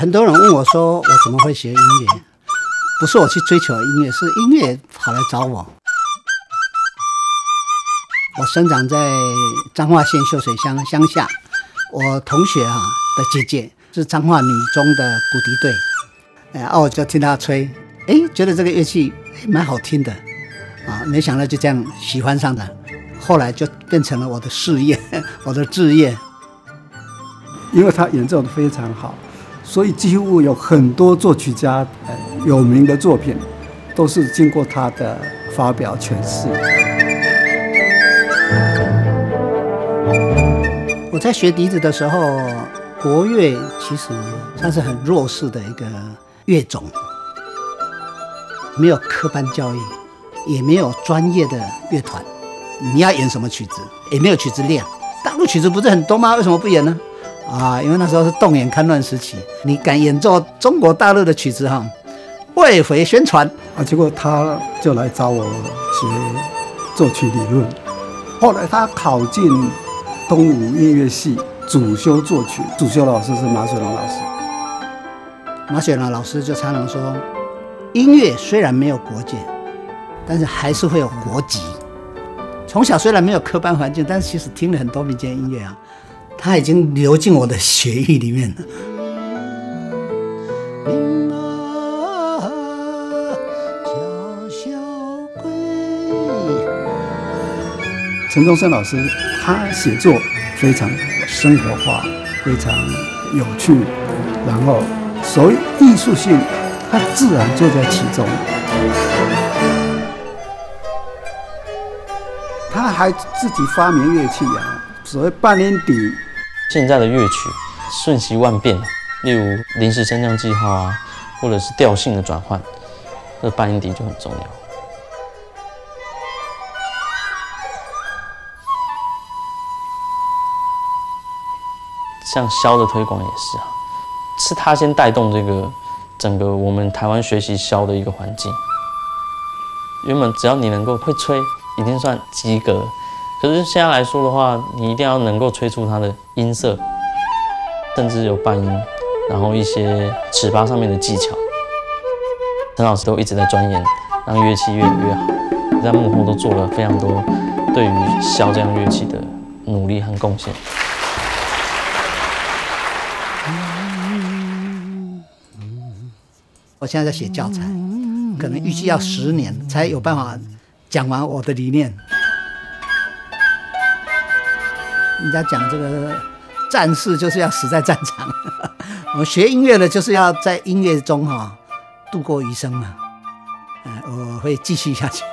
很多人问我说：“我怎么会学音乐？不是我去追求音乐，是音乐跑来找我。”我生长在彰化县秀水乡乡下，我同学啊的姐姐是彰化女中的古笛队，哎，哦，我就听她吹，哎，觉得这个乐器蛮好听的，啊，没想到就这样喜欢上了，后来就变成了我的事业，我的志业。因为他演奏的非常好，所以几乎有很多作曲家呃有名的作品，都是经过他的发表诠释。我在学笛子的时候，国乐其实算是很弱势的一个乐种，没有科班教育，也没有专业的乐团。你要演什么曲子，也没有曲子练。大陆曲子不是很多吗？为什么不演呢？啊，因为那时候是动眼戡乱时期，你敢演奏中国大陆的曲子哈，为回宣传啊。结果他就来找我学作曲理论，后来他考进东吴音乐系，主修作曲，主修老师是马雪龙老师。马雪龙老师就常常说，音乐虽然没有国界，但是还是会有国籍。从小虽然没有科班环境，但是其实听了很多民间音乐啊。它已经流进我的血液里面了。陈忠生老师，他写作非常生活化，非常有趣，然后所谓艺术性，他自然就在其中。他还自己发明乐器啊，所谓半音笛。现在的乐曲瞬息万变，例如临时升降记号啊，或者是调性的转换，这半音笛就很重要。像箫的推广也是啊，是他先带动这个整个我们台湾学习箫的一个环境。原本只要你能够会吹，已经算及格。可是现在来说的话，你一定要能够吹出它的音色，甚至有半音，然后一些尺八上面的技巧，陈老师都一直在钻研，让乐器越来越好，在幕后都做了非常多对于箫这样乐器的努力和贡献。我现在在写教材，可能预计要十年才有办法讲完我的理念。人家讲这个战士就是要死在战场，我学音乐的就是要在音乐中哈度过余生嘛，嗯，我会继续下去。